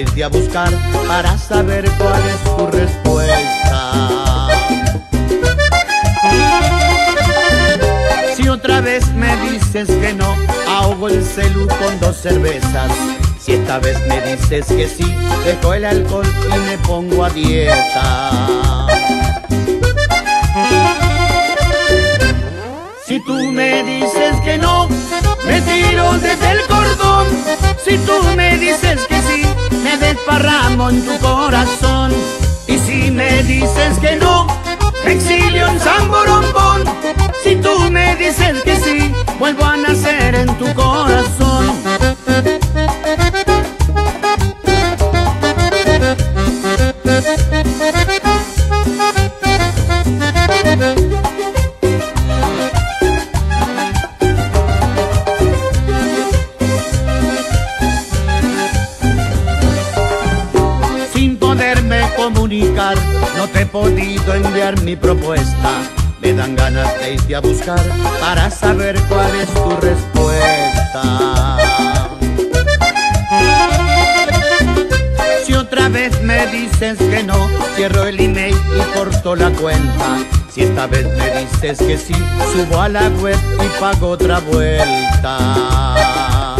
a buscar para saber cuál es tu respuesta. Si otra vez me dices que no, ahogo el celu con dos cervezas. Si esta vez me dices que sí, dejo el alcohol y me pongo a dieta. Si tú me dices que no, me tiro desde el cordón. Si tú me dices me desparramo en tu corazón. Y si me dices que no, exilio en San Borombón. Si tú me dices que sí, vuelvo a nacer en tu corazón. Mi propuesta. Me dan ganas de irte a buscar para saber cuál es tu respuesta. Si otra vez me dices que no, cierro el email y corto la cuenta. Si esta vez me dices que sí, subo a la web y pago otra vuelta.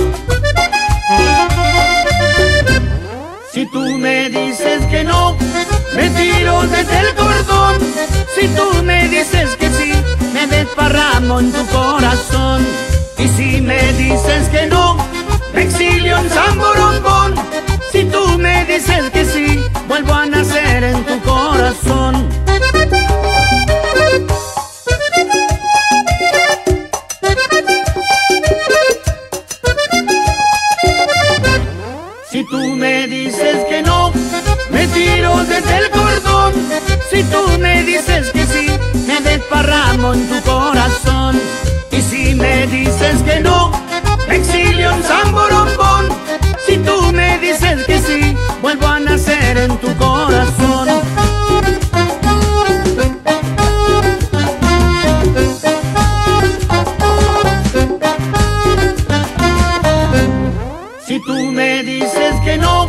Si tú me dices que no, me tiro desde el cordón. Si tú me dices que sí, me desparramo en tu corazón. Y si me dices que no, me exilio en San Borombón. Si tú me dices que sí, vuelvo a nacer en tu corazón. Dices que no, exilio en San Borombón. Si tú me dices que sí, vuelvo a nacer en tu corazón. Si tú me dices que no,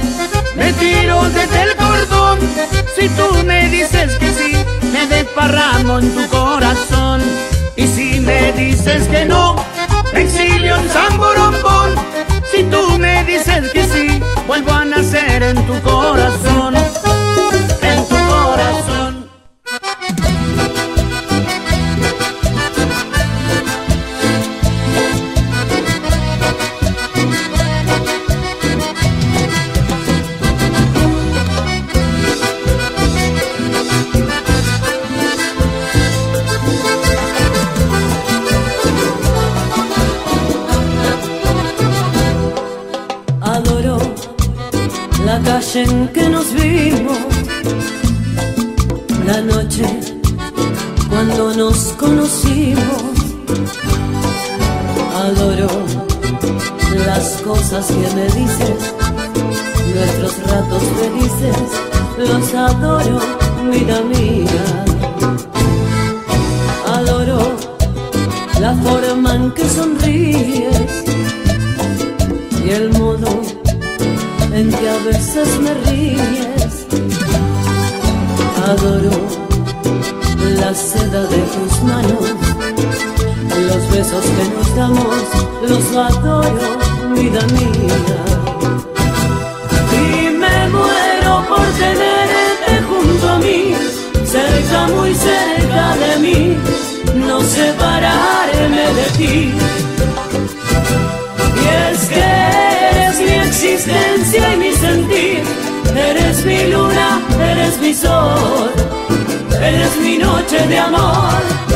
me tiro desde el cordón. Si tú me dices que sí, me desparramo en tu corazón. Calle en que nos vimos, la noche cuando nos conocimos. Adoro las cosas que me dices, nuestros ratos felices, los adoro, vida mía. Adoro la forma en que sonríes y el modo en que a veces me ríes. Adoro la seda de tus manos, los besos que nos damos, los adoro, vida mía. Y me muero por tenerte junto a mí, cerca, muy cerca de mí, no separarme de ti. Eres mi luna, eres mi sol, eres mi noche de amor.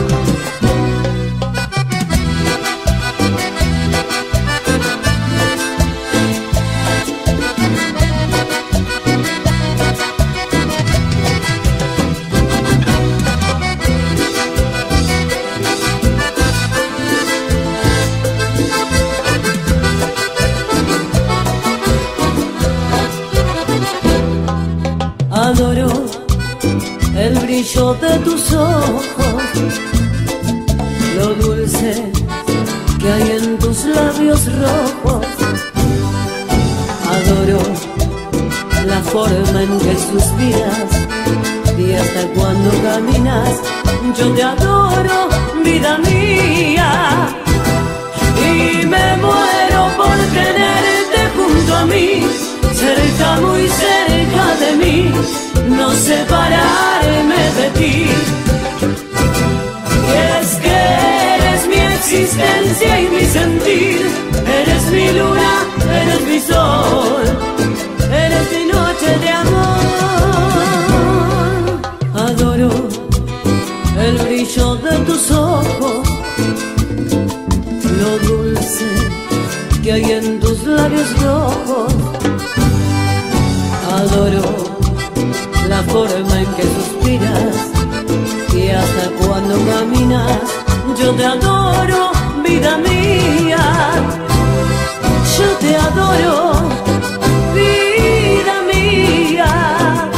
Te adoro, vida mía. Yo te adoro, vida mía.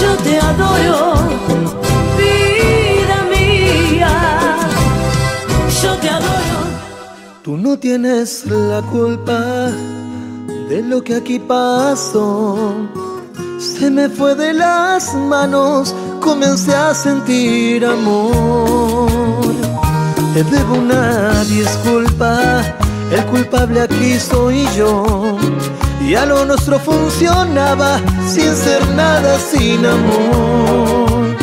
Yo te adoro, vida mía. Yo te adoro. Tú no tienes la culpa de lo que aquí pasó. Se me fue de las manos, comencé a sentir amor. Te debo una disculpa, el culpable aquí soy yo. Y a lo nuestro funcionaba sin ser nada sin amor.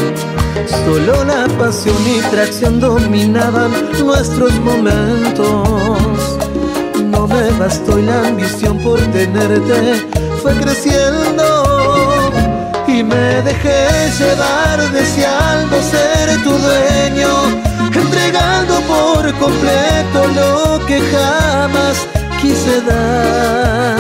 Solo la pasión y tracción dominaban nuestros momentos. No me bastó y la ambición por tenerte fue creciendo. Y me dejé llevar deseando ser tu dueño, por completo lo que jamás quise dar.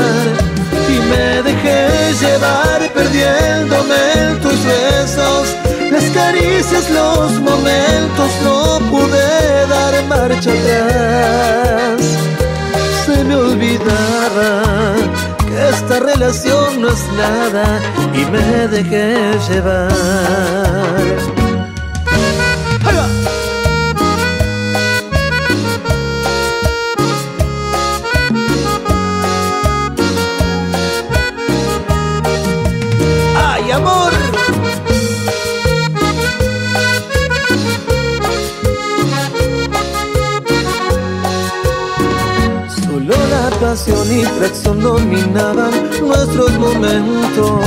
Y me dejé llevar perdiéndome en tus besos, las caricias, los momentos, no pude dar marcha atrás. Se me olvidaba que esta relación no es nada y me dejé llevar. Y tracción dominaban nuestros momentos.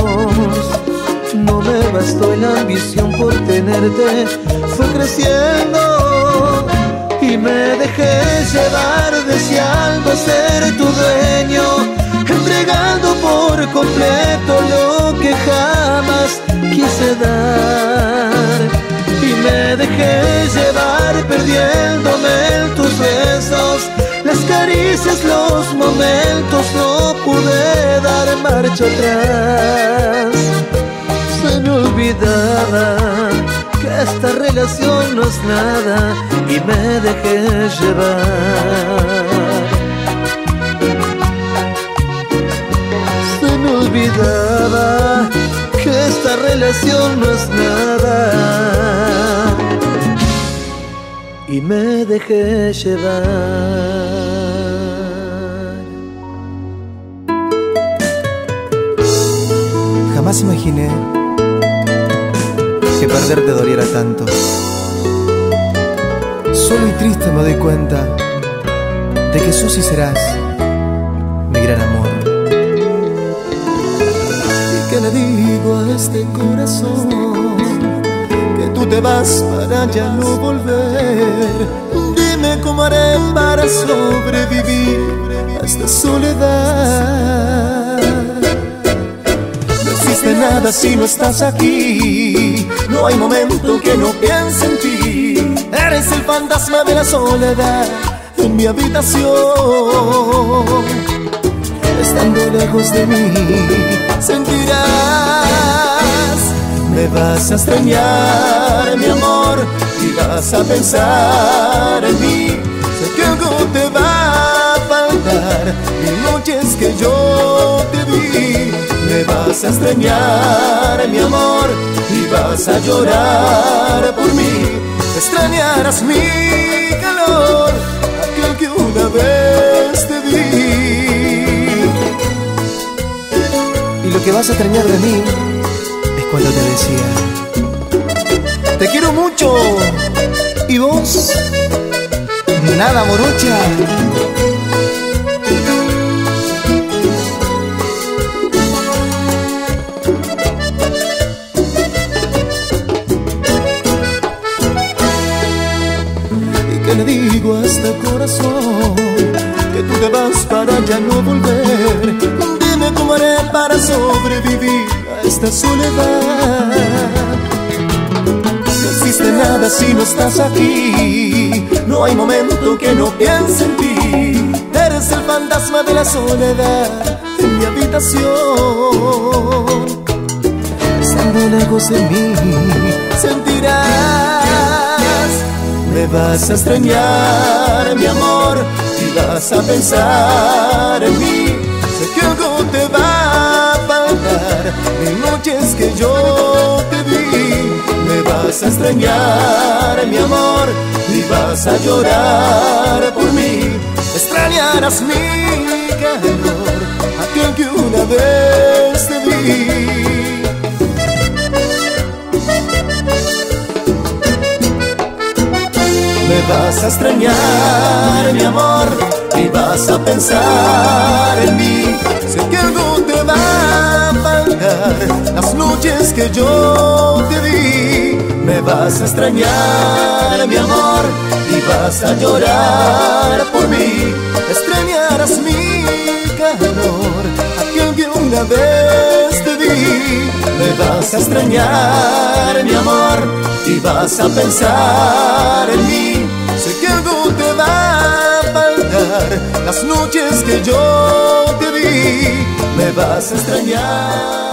No me bastó la ambición por tenerte fue creciendo. Y me dejé llevar deseando ser tu dueño, entregando por completo lo que jamás quise dar. Y me dejé llevar perdiéndome en tus besos, caricias, los momentos, no pude dar marcha atrás. Se me olvidaba que esta relación no es nada y me dejé llevar. Se me olvidaba que esta relación no es nada y me dejé llevar. Jamás imaginé que perderte doliera tanto. Solo y triste me doy cuenta de que sos y serás mi gran amor. ¿Y qué le digo a este corazón? Que tú te vas para ya no volver. Dime cómo haré para sobrevivir a esta soledad. Existe nada si no estás aquí. No hay momento que no piense en ti. Eres el fantasma de la soledad en mi habitación estando lejos de mí, sentirás, me vas a extrañar, mi amor, y vas a pensar en mí. Sé que algo te va a faltar, y noches que yo te vi, me vas a extrañar, mi amor, y vas a llorar por mí. Extrañarás mi calor, aquel que una vez te di. Y lo que vas a extrañar de mí es cuando te decía: Te quiero mucho, y vos, nada morocha. Soledad. No existe nada si no estás aquí. No hay momento que no piense en ti. Eres el fantasma de la soledad en mi habitación. Estando lejos de mí, sentirás. Me vas a extrañar, mi amor, y vas a pensar en mí. En noches que yo te vi, me vas a extrañar, mi amor, y vas a llorar por mí. Extrañarás mi calor, aquel que una vez te vi. Me vas a extrañar, mi amor, y vas a pensar en mí. Sé que algo te va las noches que yo te di. Me vas a extrañar, mi amor, y vas a llorar por mí. Extrañarás mi calor, aquel que una vez te di. Me vas a extrañar, mi amor, y vas a pensar en mí. Sé que algo te va a faltar, las noches que yo te di. Me vas a extrañar,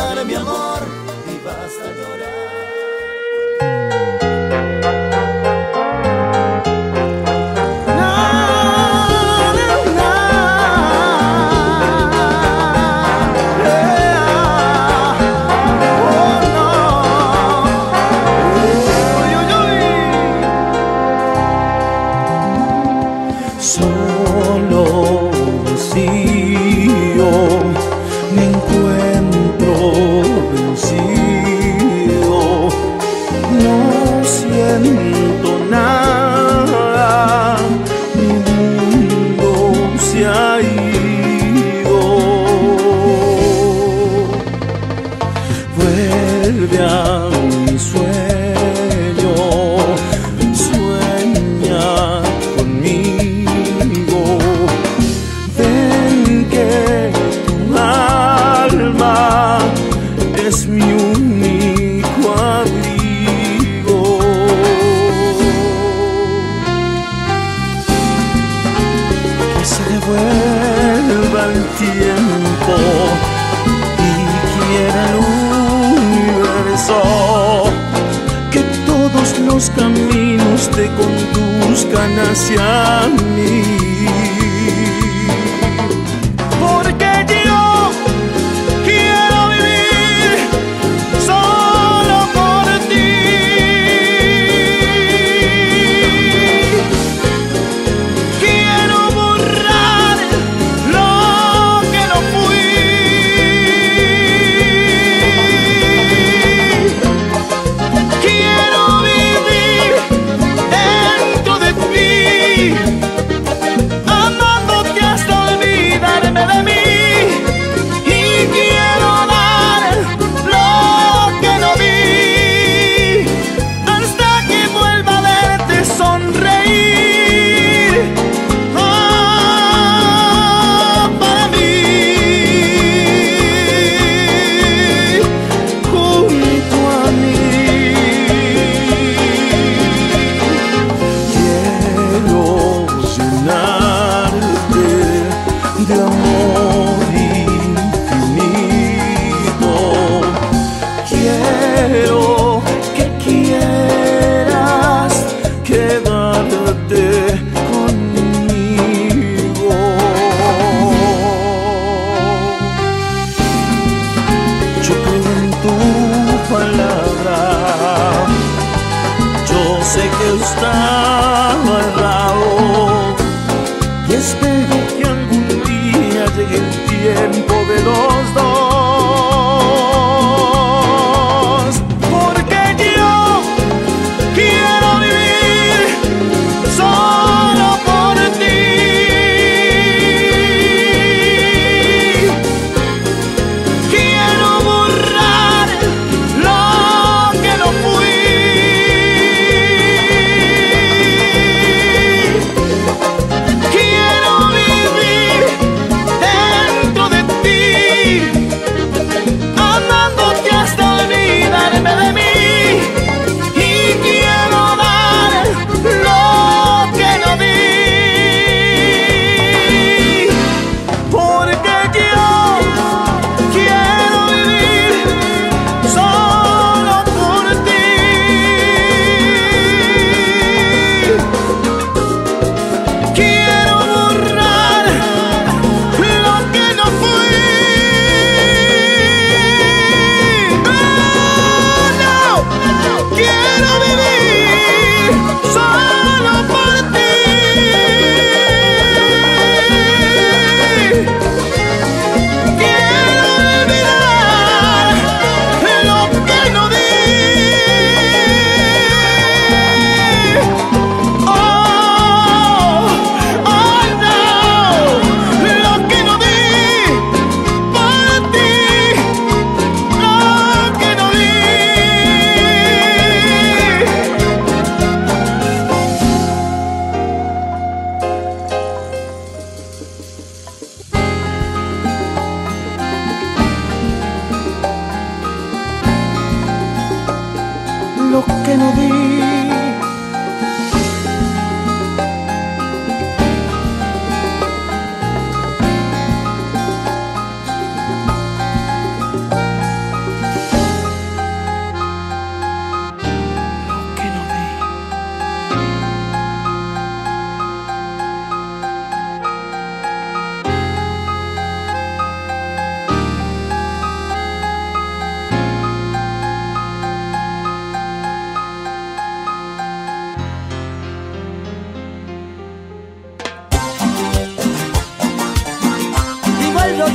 espero que algún día llegue el tiempo de los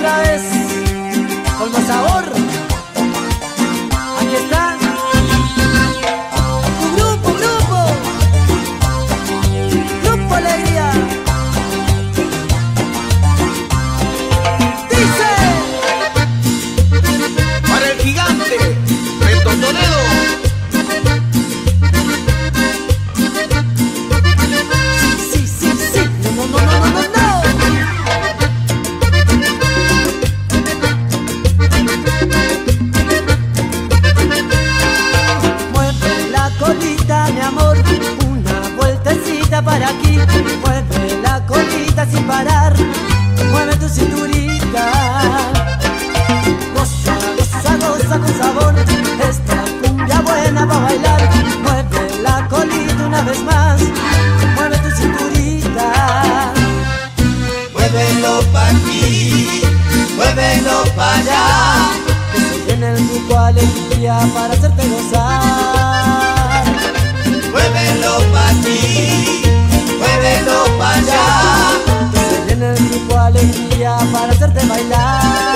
agradece. tu alegría para hacerte gozar. Muévelo pa' aquí, muévelo pa' allá. Se llena tu alegría para hacerte bailar.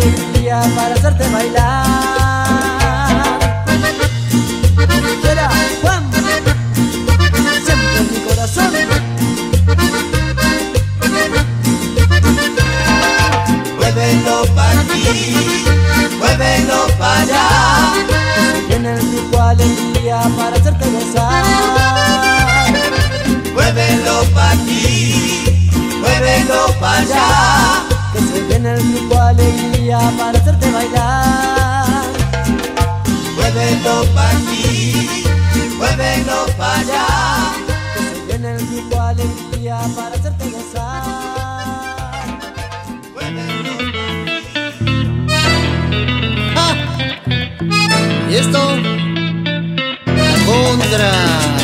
alegría para hacerte bailar. Será Juan, siempre en mi corazón. Muévelo para aquí, muévelo para allá. Viene el pico alegría para hacerte gozar. Muévelo para aquí, muévelo para allá en el grupo alegría para hacerte bailar. Muévelo para aquí, muévelo para allá. Estoy en el grupo alegría para hacerte gozar. Muévelo. Ah, y esto, la contra.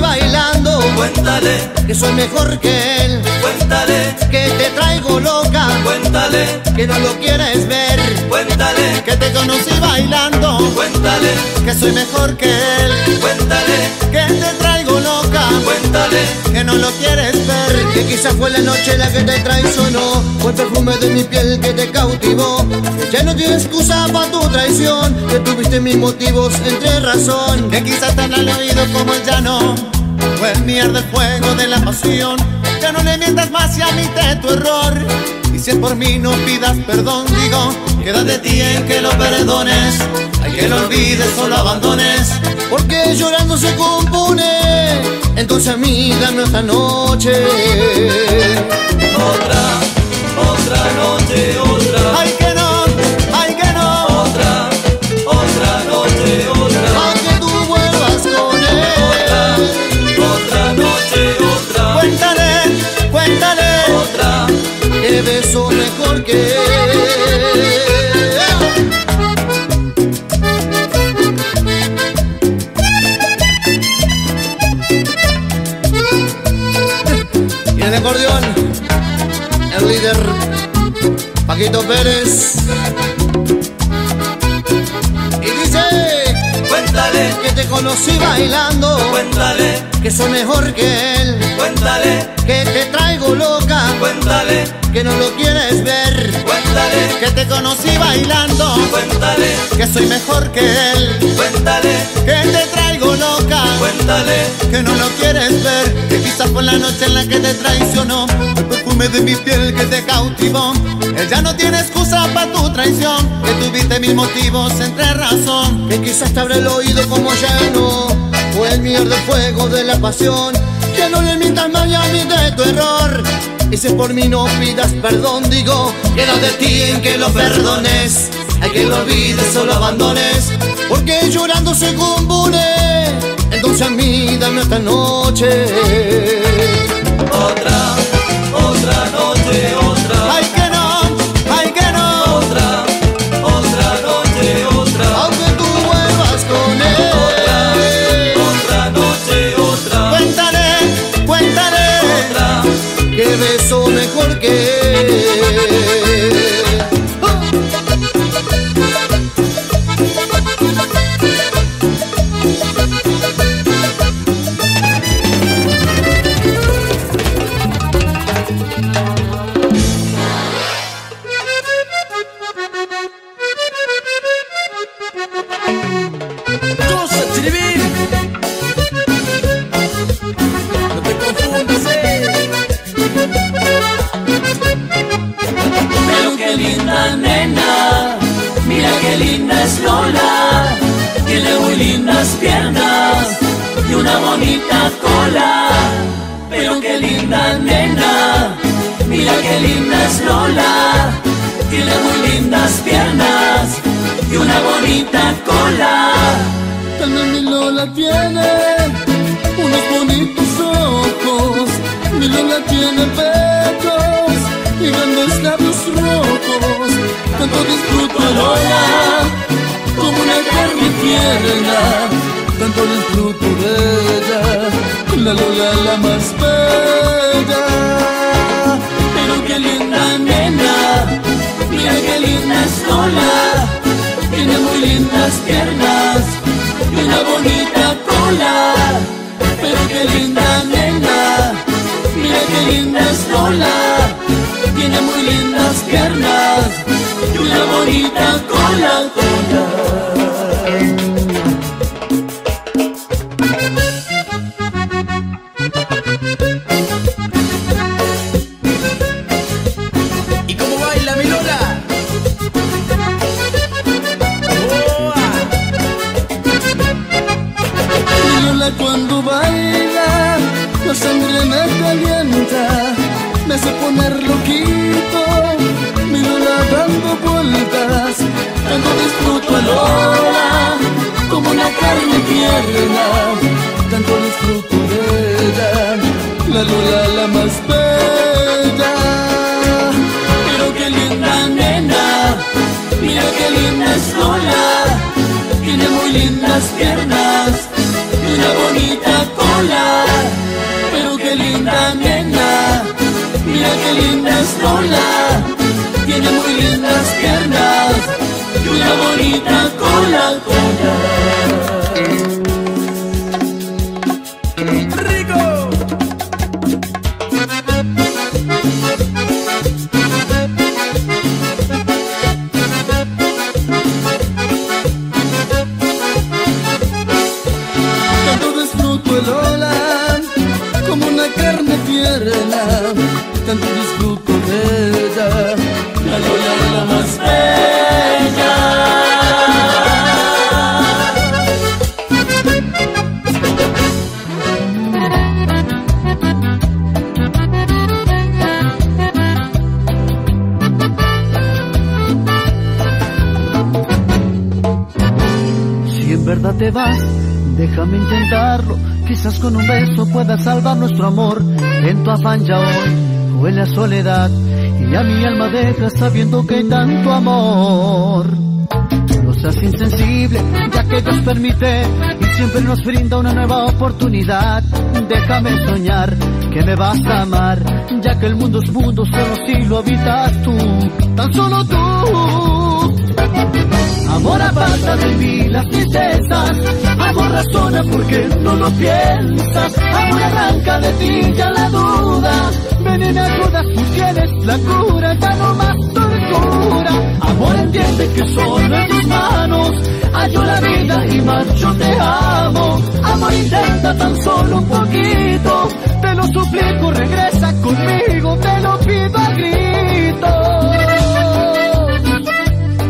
bailando. Cuéntale que soy mejor que él. Cuéntale que te traigo loca. Cuéntale que no lo quieres ver. Cuéntale que te conocí bailando. Cuéntale que soy mejor que él. Cuéntale que te traigo loca. Cuéntale que no lo quieres ver. Que quizá fue la noche la que te traicionó. Fue el perfume de mi piel que te cautivó. Ya no tiene excusa para tu traición. Tuviste mis motivos entre razón Que quizás te han oído como el llano. El mierda el fuego de la pasión Ya no le mientas más y admite tu error. Y si es por mí no pidas perdón Digo, queda de ti en que lo perdones. Hay que lo olvides o lo abandones Porque llorando se compone. Entonces amiga esta noche. Otra, otra noche, otra Pérez. Y dice cuéntale, que te conocí bailando, cuéntale, que soy mejor que él, cuéntale, que te traigo loca, cuéntale, que no lo quieres ver, cuéntale, que te conocí bailando, cuéntale, que soy mejor que él, cuéntale, que te traigo loca, cuéntale, que no lo quieres ver, que quizás fue la noche en la que te traicionó, el perfume de mi piel que te cautivó, él ya no tiene excusa para tu traición, que tuviste mis motivos entre razón, que quizás te abre el oído como lleno, fue el mierda el fuego de la pasión, que no le mientas más ya ni de tu error. Y si por mí no pidas perdón, digo, queda de ti en que lo perdones. Hay que lo olvides o lo abandones, porque llorando se compone. Entonces a mí dame esta noche. otra, otra noche, otra, Ay que no, ay que no, otra, otra noche, otra, aunque tú vuelvas con él. otra noche, otra, Cuéntale, cuéntale, otra, que beso mejor que él. Bonita cola. Pero qué linda nena, mira qué linda es Lola, tiene muy lindas piernas y una bonita cola. cola. Hace poner loquito. Mi Lola dando vueltas, tanto disfruto a Lola, como una carne tierna, tanto disfruto de ella, la Lola la más bella. Pero qué linda nena, mira qué linda es Lola, tiene muy lindas piernas y una bonita cola. Pero qué linda nena, linda es Lola, tiene muy lindas piernas y una bonita cola. cola. Con un beso pueda salvar nuestro amor. En tu afán ya hoy huele a soledad y a mi alma deja sabiendo que hay tanto amor. No seas insensible, ya que Dios permite y siempre nos brinda una nueva oportunidad. Déjame soñar que me vas a amar, ya que el mundo es mundo solo si lo habitas tú, tan solo tú. Amor aparta de mí las tristezas, amor razona porque no lo piensas, amor arranca de ti ya la duda, ven y me ayudas, tú tienes la cura, ya no más tortura, amor entiende que solo en tus manos hallo la vida y más te amo, amor intenta tan solo un poquito, te lo suplico, regresa conmigo, te lo pido a gritos.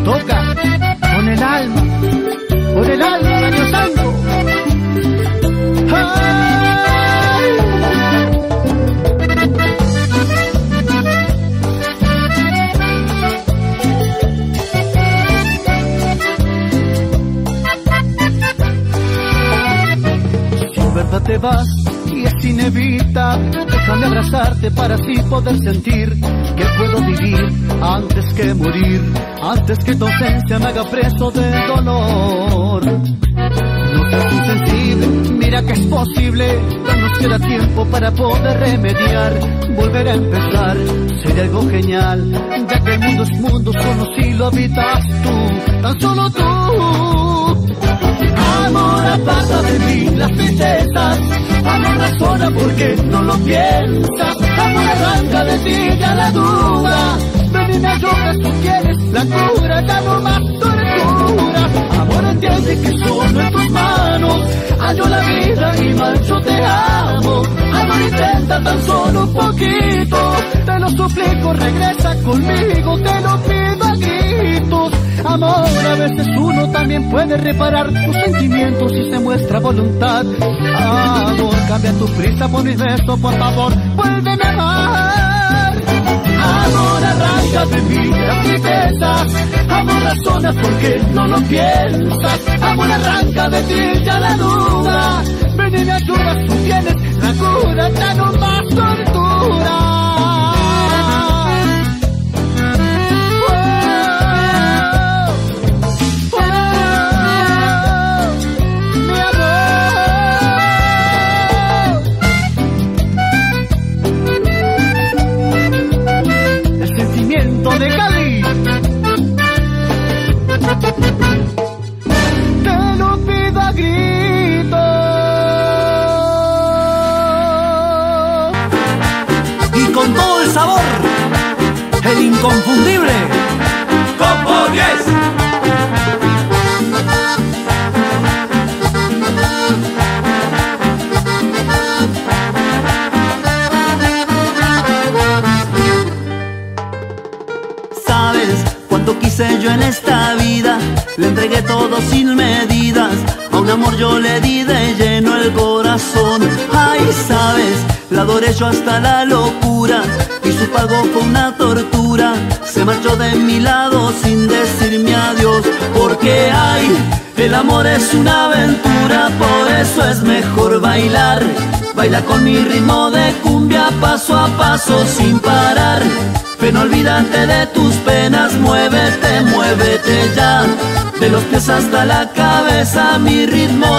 Toca con el alma, con el alma de Dios Santo. En verdad te vas y es inevitable, déjame abrazarte para así poder sentir que puedo vivir antes que morir, antes que tu ausencia me haga preso del dolor. No seas insensible, mira que es posible, ya nos queda tiempo para poder remediar, volver a empezar, sería algo genial, ya que el mundo es mundo solo si lo habitas tú, tan solo tú. Amor aparta de mí las tristezas, amor razona porque no lo piensas, amor arranca de ti ya la duda, ven y me ayudas, tú quieres la cura, ya no más tortura, amor entiende que solo en tus manos hallo la vida y yo te amo, amor intenta tan solo un poquito, te lo suplico, regresa conmigo, te lo pido a gritos, amor, a veces uno también puede reparar tus sentimientos si se muestra voluntad, amor, cambia tu prisa por mis besos, por favor, vuélveme a amar. Amor arranca de mí las tristezas, amor razona porque no lo piensas, amor arranca de ti ya la duda, ven y me ayudas, tú tienes la cura, ya no más tortura. Yo le di de lleno el corazón. Ay, sabes, la adoré yo hasta la locura, y su pago fue una tortura. Se marchó de mi lado sin decirme adiós, porque ay, el amor es una aventura, por eso es mejor bailar. Baila con mi ritmo de cumbia paso a paso sin parar. Ven, olvídate de tus penas, muévete, muévete ya. De los pies hasta la cabeza, mi ritmo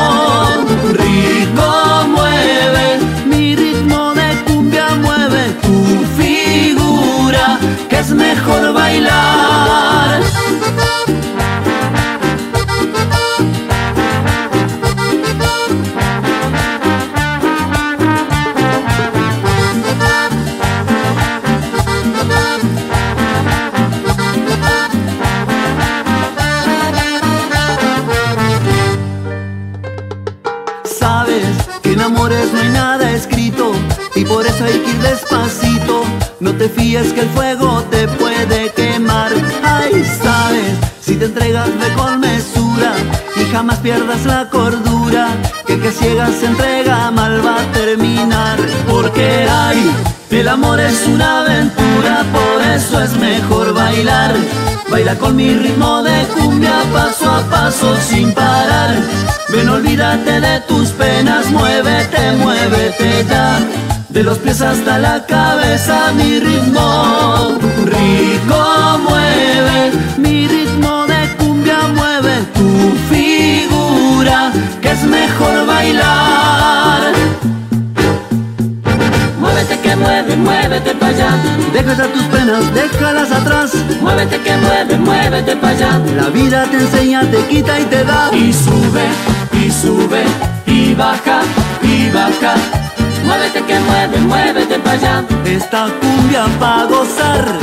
rico mueve. Mi ritmo de cumbia mueve tu figura, que es mejor bailar. y por eso hay que ir despacito. No te fíes que el fuego te puede quemar. Ay, sabes, si te entregas ve con mesura y jamás pierdas la cordura, que el que ciega se entrega mal va a terminar. Porque ay, el amor es una aventura, por eso es mejor bailar. Baila con mi ritmo de cumbia paso a paso sin parar. Ven, olvídate de tus penas, muévete, muévete ya de los pies hasta la cabeza mi ritmo rico mueve, mi ritmo de cumbia mueve tu figura que es mejor bailar. Muévete que mueve, muévete para allá. Deja atrás tus penas, déjalas atrás. Muévete que mueve, muévete para allá. La vida te enseña, te quita y te da. Y sube, y sube, y baja, y baja Muévete que mueve, muévete para allá. Esta cumbia pa' gozar.